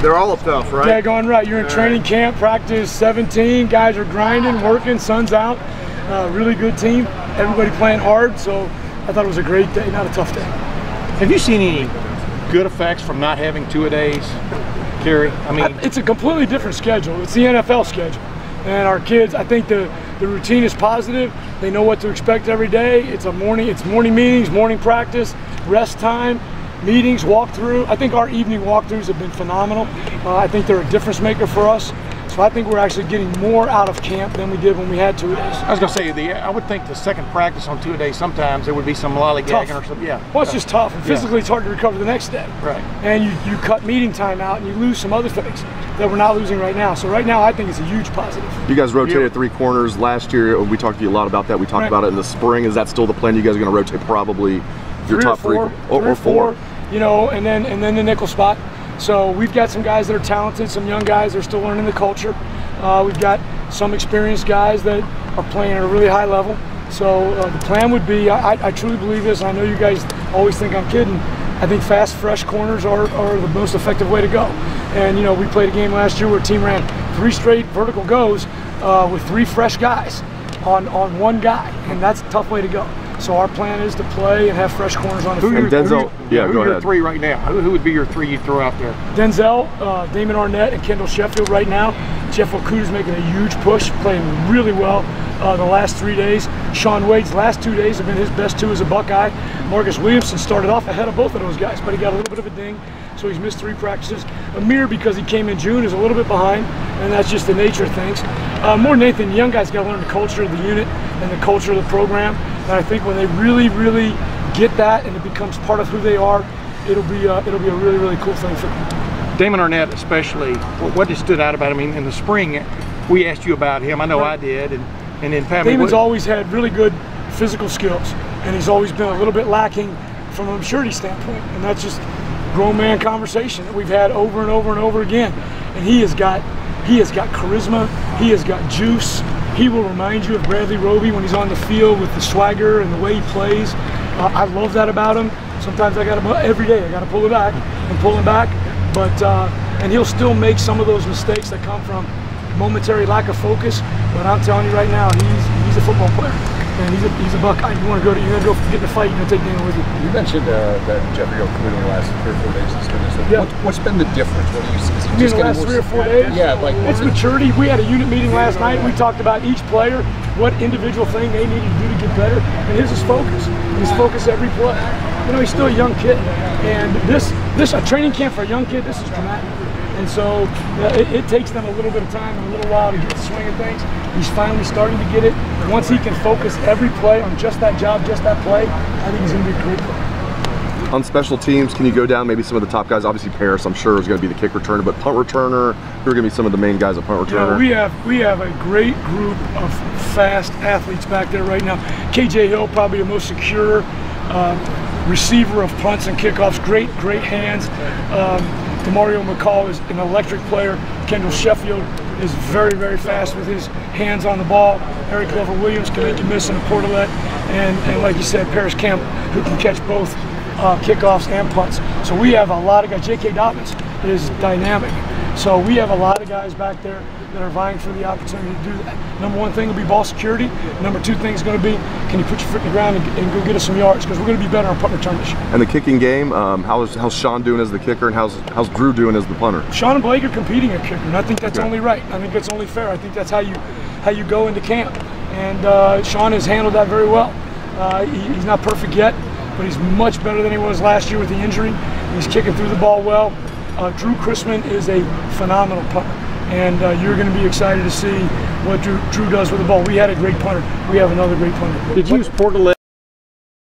They're all up tough, right? Yeah, going right. You're in training camp, practice 17. Guys are grinding, working, sun's out. Uh, really good team. Everybody playing hard. So I thought it was a great day, not a tough day. Have you seen any good effects from not having two a days, Kerry? I mean, it's a completely different schedule. It's the NFL schedule. And our kids, I think the, the routine is positive. They know what to expect every day. It's a morning, it's morning meetings, morning practice, rest time, meetings, walkthrough. I think our evening walkthroughs have been phenomenal. Uh, I think they're a difference maker for us. So I think we're actually getting more out of camp than we did when we had two days. I was going to say, the I would think the second practice on two a day, sometimes there would be some lollygagging Tough. or something. Yeah. Well, it's just tough. And physically, it's hard to recover the next day. Right. And you, you cut meeting time out and you lose some other things that we're not losing right now. So right now, I think it's a huge positive. You guys rotated three corners last year. We talked to you a lot about that. We talked Right. about it in the spring. Is that still the plan? You guys are going to rotate probably your three top or four, three three or, or four, you know, and then and then the nickel spot. So we've got some guys that are talented, some young guys that are still learning the culture. Uh, we've got some experienced guys that are playing at a really high level. So uh, the plan would be, I, I truly believe this. I know you guys always think I'm kidding. I think fast, fresh corners are, are the most effective way to go. And you know, we played a game last year where a team ran three straight vertical goes uh, with three fresh guys on on one guy, and that's a tough way to go. So our plan is to play and have fresh corners on the Who field. your, Denzel- who, yeah, who go are your ahead. three right now? Who, who would be your three you throw out there? Denzel, uh, Damon Arnette, and Kendall Sheffield right now. Jeff Okudah's making a huge push, playing really well uh, the last three days. Shaun Wade's last two days have been his best two as a Buckeye. Marcus Williamson started off ahead of both of those guys, but he got a little bit of a ding, so he's missed three practices. Amir, because he came in June, is a little bit behind, and that's just the nature of things. Uh, more than anything, the young guys got to learn the culture of the unit and the culture of the program. And I think when they really, really get that and it becomes part of who they are, it'll be uh, it'll be a really, really cool thing for them. Damon Arnette, especially, what, just stood out about him? I mean, in the spring, we asked you about him. I know I did, and and then Pat. Damon's always had really good physical skills, and he's always been a little bit lacking from a maturity standpoint, and that's just grown man conversation that we've had over and over and over again. And he has got he has got charisma, he has got juice. He will remind you of Bradley Roby when he's on the field with the swagger and the way he plays. Uh, I love that about him. Sometimes I got to every day. I got to pull it back and pull him back, but uh, and he'll still make some of those mistakes that come from momentary lack of focus. But I'm telling you right now, he's he's a football player, and he's a he's a Buckeye. You want to go to you're gonna go get in a fight. You're gonna take Daniel with you. You mentioned uh, that Jeffrey Okudah in the last three or four days has been this. Yeah. What, what's been the difference? What do you see? Is the last three or four days, Yeah, like it's maturity. We had a unit meeting last night. We talked about each player, what individual thing they needed to do to get better, and his is focus. His focus every play. You know, he's still a young kid, and this this a training camp for a young kid. This is dramatic. And so uh, it, it takes them a little bit of time and a little while to get the swing of things. He's finally starting to get it. Once he can focus every play on just that job, just that play, I think he's going to be a great player. On special teams, can you go down maybe some of the top guys? Obviously, Parris, I'm sure, is going to be the kick returner, but punt returner, who are going to be some of the main guys at punt returner? we have we have a great group of fast athletes back there right now. KJ Hill, probably the most secure uh, receiver of punts and kickoffs. Great, great hands. Um, Demario McCall is an electric player. Kendall Sheffield is very, very fast with his hands on the ball. Eric Glover Williams can make you miss in a portalet, and and like you said, Parris Campbell, who can catch both uh, kickoffs and punts. So we have a lot of guys. J.K. Dobbins is dynamic. So we have a lot of guys back there that are vying for the opportunity to do that. Number one thing will be ball security. Number two thing is going to be, can you put your foot in the ground and, and go get us some yards? Because we're going to be better on punt return this year. and the kicking game, um, how's, how's Sean doing as the kicker, and how's, how's Drew doing as the punter? Sean and Blake are competing at kicker, and I think that's Okay. only right. I think that's only fair. I think that's how you how you go into camp. And uh, Sean has handled that very well. Uh, he, he's not perfect yet, but he's much better than he was last year with the injury. He's kicking through the ball well. Uh, Drew Chrisman is a phenomenal punter, and uh, you're going to be excited to see what Drew, Drew does with the ball. We had a great punter. We have another great punter. Did you use Portalet?